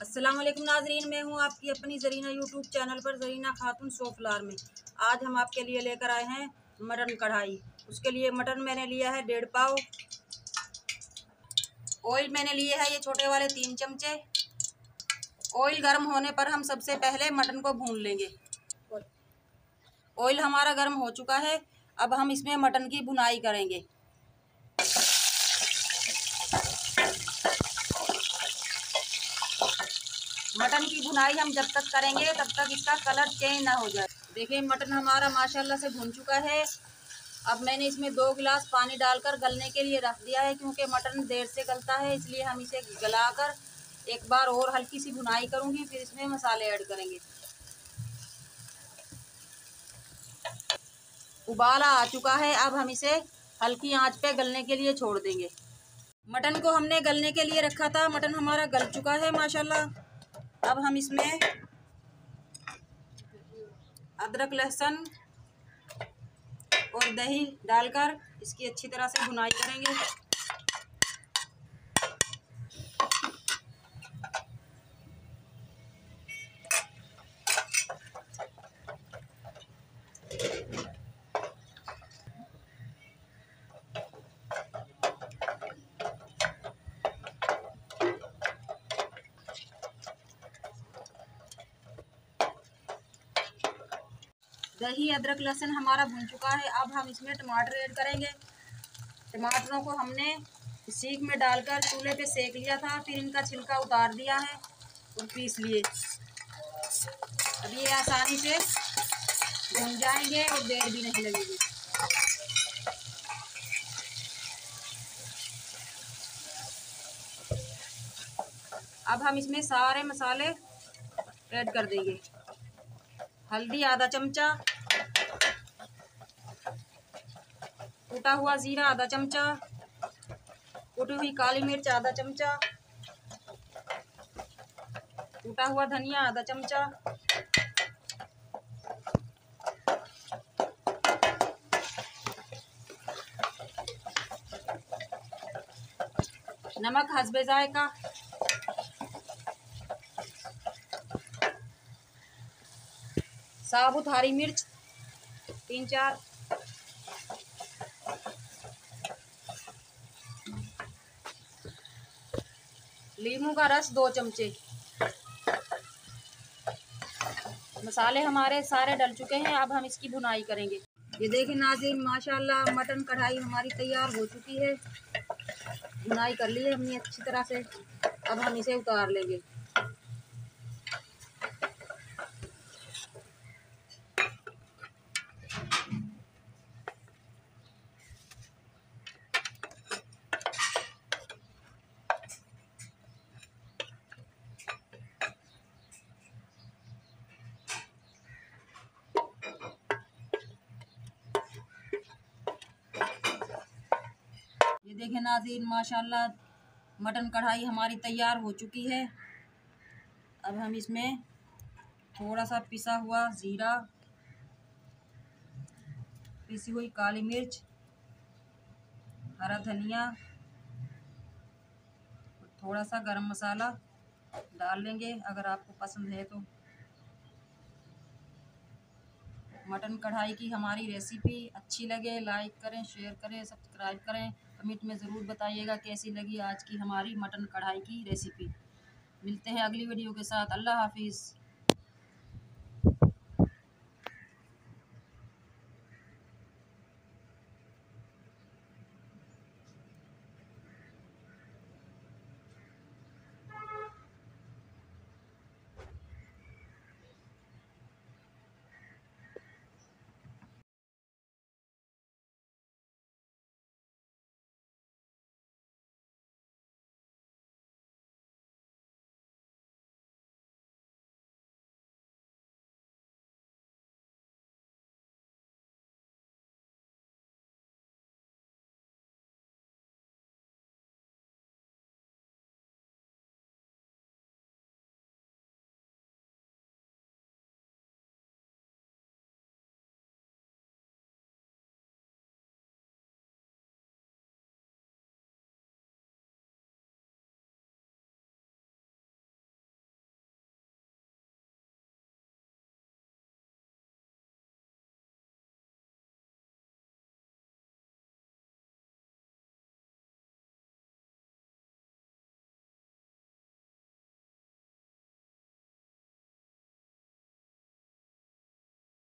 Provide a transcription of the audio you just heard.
अस्सलाम वालेकुम नाजरीन मैं हूँ आपकी अपनी जरीना यूट्यूब चैनल पर जरीना खातून सोफलार में। आज हम आपके लिए लेकर आए हैं मटन कढ़ाई। उसके लिए मटन मैंने लिया है डेढ़ पाव। ऑयल मैंने लिए है ये छोटे वाले तीन चमचे। ऑयल गर्म होने पर हम सबसे पहले मटन को भून लेंगे। ऑयल हमारा गर्म हो चुका है। अब हम इसमें मटन की भुनाई करेंगे। मटन की भुनाई हम जब तक करेंगे, तब तक इसका कलर चेंज ना हो जाए। देखिए, मटन हमारा माशाल्लाह से भुन चुका है। अब मैंने इसमें दो गिलास पानी डालकर गलने के लिए रख दिया है, क्योंकि मटन देर से गलता है, इसलिए हम इसे गलाकर एक बार और हल्की सी भुनाई करूँगी, फिर इसमें मसाले ऐड करेंगे। उबाला आ चुका है, अब हम इसे हल्की आँच पे गलने के लिए छोड़ देंगे। मटन को हमने गलने के लिए रखा था, मटन हमारा गल चुका है, माशाल्लाह। अब हम इसमें अदरक लहसुन और दही डालकर इसकी अच्छी तरह से भुनाई करेंगे। दही, अदरक, लहसुन हमारा भुन चुका है। अब हम इसमें टमाटर ऐड करेंगे। टमाटरों को हमने सीख में डालकर चूल्हे पे सेक लिया था। फिर इनका छिलका उतार दिया है और पीस लिए। अब ये आसानी से भुन जाएँगे और देर भी नहीं लगेगी। अब हम इसमें सारे मसाले ऐड कर देंगे। हल्दी, आधा चमचा। कूटा हुआ जीरा, आधा चमचा। कूटी हुई काली मिर्च, आधा चमचा। कूटा हुआ धनिया, आधा चमचा। नमक हसबे जायका साबुत, हरी मिर्च, तीन चार। लीमू का रस दो चमचे। मसाले हमारे सारे डल चुके हैं, अब हम इसकी भुनाई करेंगे। ये देखें नाजिम माशाल्लाह, मटन कढ़ाई हमारी तैयार हो चुकी है। भुनाई कर ली है हमने अच्छी तरह से। अब हम इसे उतार लेंगे। देखें नाजीन माशाल्लाह, मटन कढ़ाई हमारी तैयार हो चुकी है। अब हम इसमें थोड़ा सा पिसा हुआ ज़ीरा, पिसी हुई काली मिर्च, हरा धनिया, थोड़ा सा गरम मसाला डाल लेंगे, अगर आपको पसंद है तो। मटन कढ़ाई की हमारी रेसिपी अच्छी लगे, लाइक करें, शेयर करें, सब्सक्राइब करें। कमेंट में ज़रूर बताइएगा कैसी लगी आज की हमारी मटन कढ़ाई की रेसिपी मिलते हैं अगली वीडियो के साथ। अल्लाह हाफिज़।